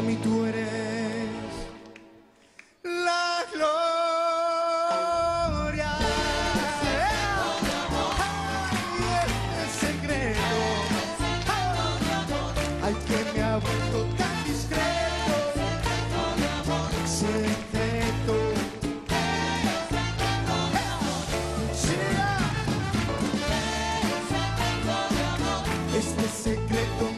para mí tú eres la gloria. Ay, el secreto. Ay, que me ha vuelto tan discreto. Secreto. Este secreto.